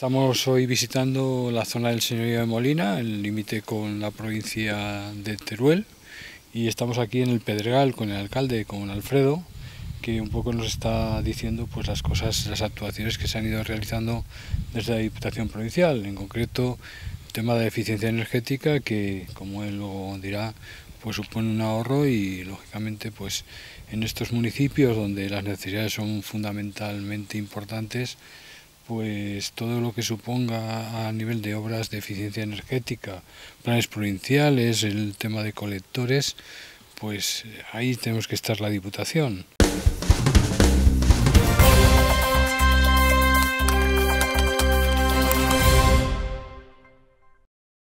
Estamos hoy visitando la zona del Señorío de Molina, el límite con la provincia de Teruel, y estamos aquí en el Pedregal con el alcalde, con Alfredo, que un poco nos está diciendo pues las cosas, las actuaciones que se han ido realizando desde la Diputación Provincial, en concreto el tema de eficiencia energética, que como él luego dirá, pues supone un ahorro y lógicamente pues en estos municipios donde las necesidades son fundamentalmente importantes, pues todo lo que suponga a nivel de obras de eficiencia energética, planes provinciales, el tema de colectores, pues ahí tenemos que estar la Diputación.